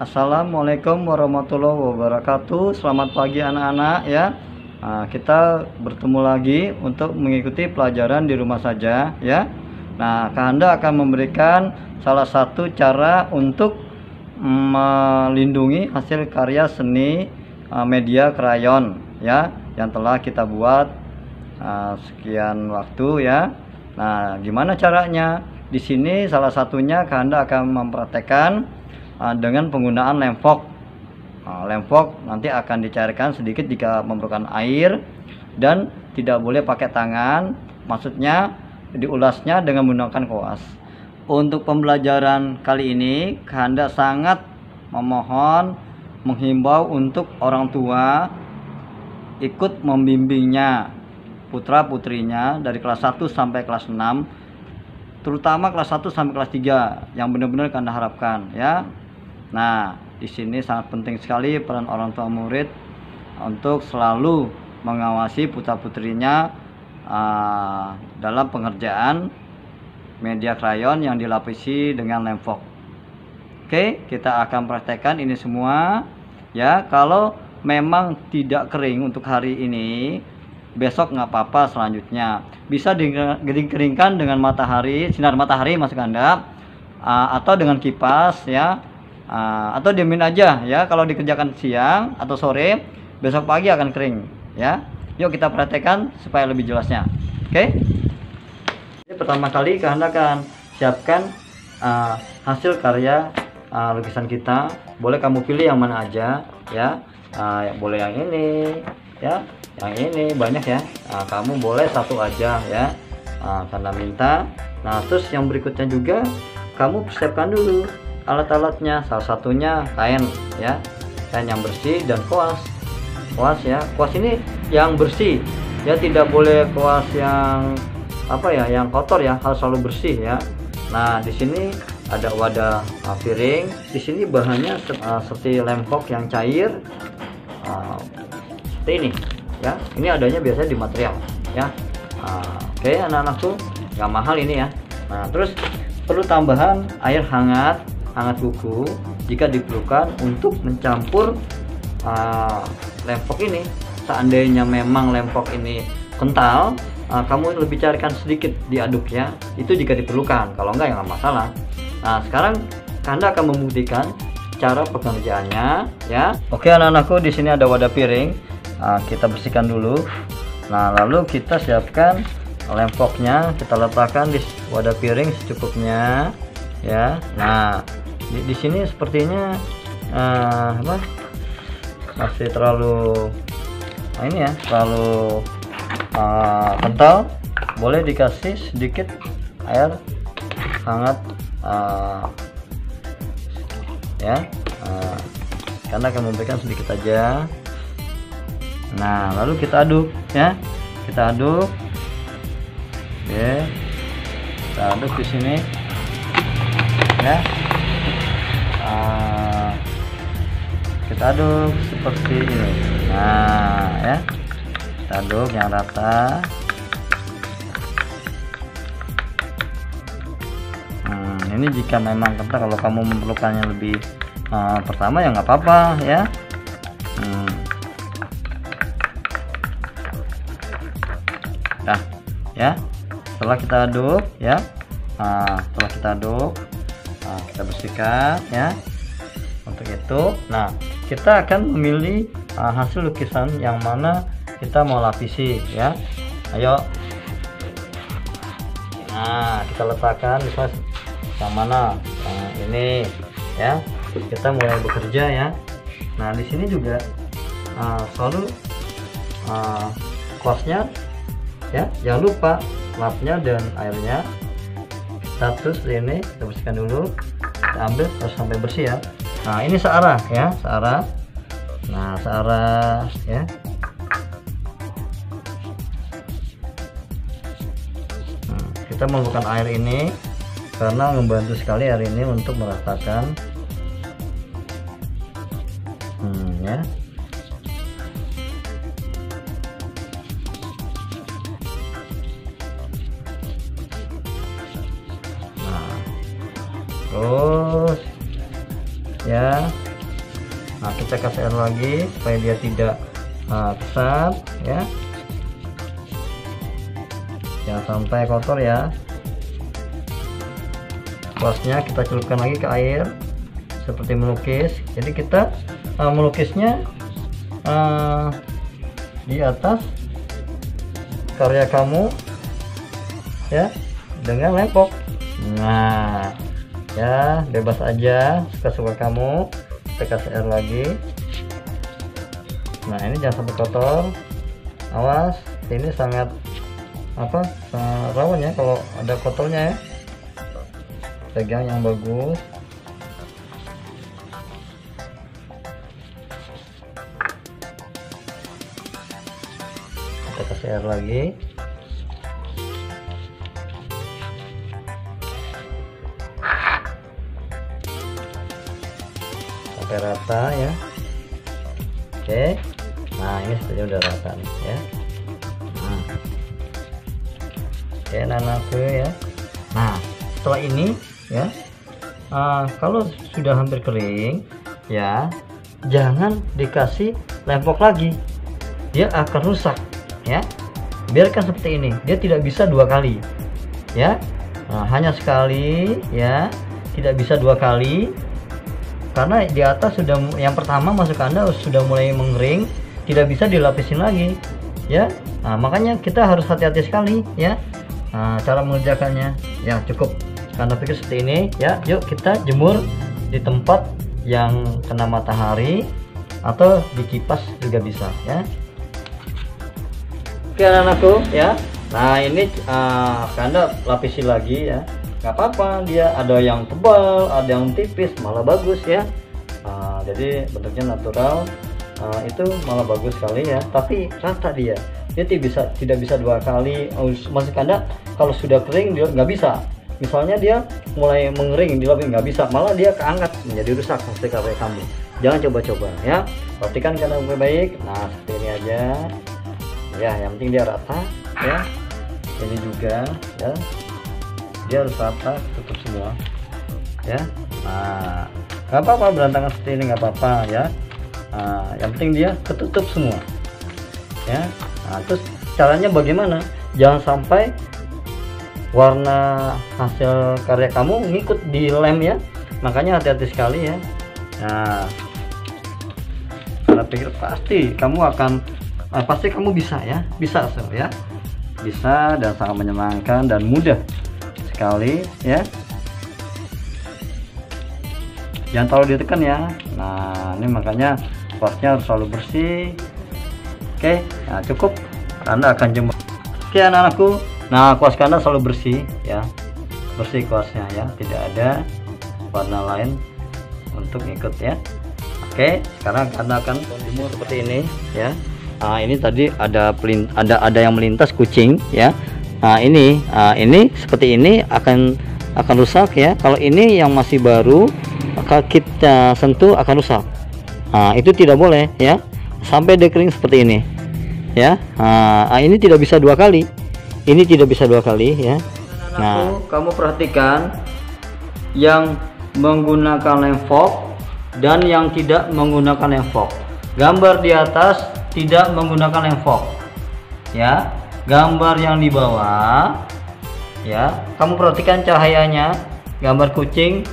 Assalamualaikum warahmatullahi wabarakatuh. Selamat pagi anak-anak ya. Nah, kita bertemu lagi untuk mengikuti pelajaran di rumah saja ya. Nah, Kahanda akan memberikan salah satu cara untuk melindungi hasil karya seni uh, media krayon ya yang telah kita buat uh, sekian waktu ya. Nah, gimana caranya? Di sini salah satunya Kahanda akan mempraktekkan uh, dengan penggunaan lemfok uh, lemfok nanti akan dicairkan sedikit jika memerlukan air dan tidak boleh pakai tangan maksudnya diulasnya dengan menggunakan koas. Untuk pembelajaran kali ini Kanda sangat memohon menghimbau untuk orang tua ikut membimbingnya putra putrinya dari kelas 1 sampai kelas 6 terutama kelas 1 sampai kelas 3 yang benar-benar Kanda harapkan ya Nah, di sini sangat penting sekali peran orang tua murid untuk selalu mengawasi putra-putrinya uh, dalam pengerjaan media krayon yang dilapisi dengan lemfok. Oke, kita akan praktekkan ini semua. Ya, kalau memang tidak kering untuk hari ini, besok nggak apa-apa selanjutnya. Bisa dikeringkan dengan matahari, sinar matahari masuk anda, uh, atau dengan kipas ya uh, atau diamin aja ya. Kalau dikerjakan siang atau sore besok pagi akan kering ya. Yuk kita praktekkan supaya lebih jelasnya oke? Okay? Pertama kali kalian akan siapkan uh, hasil karya uh, lukisan kita. Boleh kamu pilih yang mana aja ya. Uh, boleh yang ini ya. Yang ini banyak ya. Uh, kamu boleh satu aja ya. Uh, karena minta. Nah terus yang berikutnya juga kamu persiapkan dulu alat-alatnya salah satunya kain ya. Kain yang bersih dan kuas. Kuas ya. Kuas ini yang bersih. Ya tidak boleh kuas yang apa ya yang kotor ya. Harus selalu bersih ya. Nah di sini ada wadah uh, piring. Di sini bahannya uh, seperti lemkok yang cair. Uh, seperti ini ya. Ini adanya biasanya di material ya. Uh, oke anak-anakku nggak mahal ini ya. Nah terus perlu tambahan air hangat hangat kuku jika diperlukan untuk mencampur uh, lempok ini. Seandainya memang lempok ini kental uh, kamu lebih carikan sedikit diaduk ya itu jika diperlukan. Kalau enggak ya nggak masalah. Nah sekarang anda akan membuktikan cara pengerjaannya ya. Oke anak-anakku di sini ada wadah piring. Nah, kita bersihkan dulu. Nah lalu kita siapkan lempoknya. Kita letakkan di wadah piring secukupnya ya. Nah di, di sini sepertinya uh, apa? Masih terlalu nah ini ya terlalu uh, kental. Boleh dikasih sedikit air hangat uh, ya uh, karena akan memberikan sedikit aja. Nah lalu kita aduk ya. Kita aduk. Oke. Kita aduk di sini ya. Uh, kita aduk seperti ini. Nah ya. Kita aduk yang rata. Hmm, ini jika memang kental kalau kamu memerlukannya lebih uh, pertama ya nggak apa-apa ya. Hmm. nah ya. Setelah kita aduk ya. Nah, setelah kita aduk nah, kita bersihkan ya. Untuk itu nah kita akan memilih uh, hasil lukisan yang mana kita mau lapisi ya. Ayo. Nah kita letakkan misalnya yang mana? Yang ini ya. Kita mulai bekerja ya. Nah di sini juga uh, selalu uh, ya. Jangan lupa lapnya dan airnya status ini kita bersihkan dulu. Kita ambil harus sampai bersih ya. Nah ini searah ya searah nah searah ya. Nah, kita memerlukan air ini karena membantu sekali air ini untuk meratakan. Hmm, ya terus ya. Nah kita kasih air lagi supaya dia tidak uh, kesat ya. Jangan sampai kotor ya. Kuasnya kita celupkan lagi ke air seperti melukis. Jadi kita uh, melukisnya uh, di atas karya kamu ya dengan lepok. Nah ya bebas aja. Suka-suka kamu. Air lagi. Nah ini jangan sampai kotor. Awas ini sangat apa rawan ya kalau ada kotornya ya. Pegang yang bagus. Kita kasih air lagi sampai rata ya. Oke. Nah ini sudah udah rata nih ya. Nah. oke nanake ya. Nah setelah ini ya uh, kalau sudah hampir kering ya jangan dikasih lempok lagi. Dia akan rusak ya. Biarkan seperti ini dia tidak bisa dua kali ya. Nah, hanya sekali ya tidak bisa dua kali karena di atas sudah yang pertama masuk anda sudah mulai mengering tidak bisa dilapisin lagi ya. Nah, makanya kita harus hati-hati sekali ya. Nah, cara mengerjakannya ya cukup. Karena pikir seperti ini ya. Yuk kita jemur di tempat yang kena matahari atau di kipas juga bisa ya. Oke anak-anakku ya. Nah ini uh, anda lapisi lagi ya nggak apa-apa dia ada yang tebal ada yang tipis malah bagus ya. Uh, jadi bentuknya natural. Uh, itu malah bagus sekali ya. Tapi rata dia. Dia tidak bisa tidak bisa dua kali. Masih anda kalau sudah kering dia nggak bisa. Misalnya dia mulai mengering di lobby nggak bisa. Malah dia keangkat menjadi rusak seperti kafe kamu. Jangan coba-coba ya. Perhatikan karena baik. Nah seperti ini aja. Ya yang penting dia rata ya. Ini juga ya dia harus rata tutup semua. Ya. Nah nggak apa-apa berantakan seperti ini nggak apa-apa ya. Nah, yang penting dia ketutup semua. Ya. Nah terus caranya bagaimana? Jangan sampai warna hasil karya kamu ngikut di lem ya. Makanya hati-hati sekali ya. Nah karena pikir pasti kamu akan eh, pasti kamu bisa ya. Bisa so, ya. Bisa dan sangat menyenangkan dan mudah sekali ya. Jangan terlalu ditekan ya. Nah ini makanya kuasnya harus selalu bersih. Oke nah cukup. Anda akan jemur. Oke anak-anakku. Nah kuas kanda selalu bersih ya. Bersih kuasnya ya. Tidak ada warna lain untuk ikut ya. Oke sekarang anda akan jemur seperti ini ya. Nah, ini tadi ada pelin ada ada yang melintas kucing ya nah ini nah, ini seperti ini akan akan rusak ya. Kalau ini yang masih baru maka kita sentuh akan rusak. Nah, itu tidak boleh ya. Sampai dekering seperti ini ya. Nah, ini tidak bisa dua kali. Ini tidak bisa dua kali ya. Nah. kamu perhatikan yang menggunakan lem fog dan yang tidak menggunakan lem fog. Gambar di atas tidak menggunakan lem fog ya gambar yang di bawah ya kamu perhatikan cahayanya gambar kucing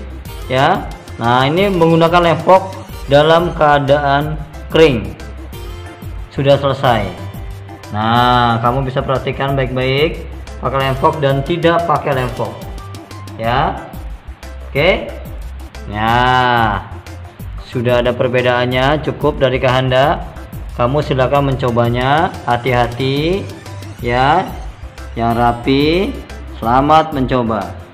ya nah ini menggunakan lem fog dalam keadaan kering sudah selesai Nah, kamu bisa perhatikan baik-baik pakai lempok dan tidak pakai lempok. Ya. Oke. Nah, sudah ada perbedaannya cukup dari kehendak. Kamu silakan mencobanya. Hati-hati ya. Yang rapi. Selamat mencoba.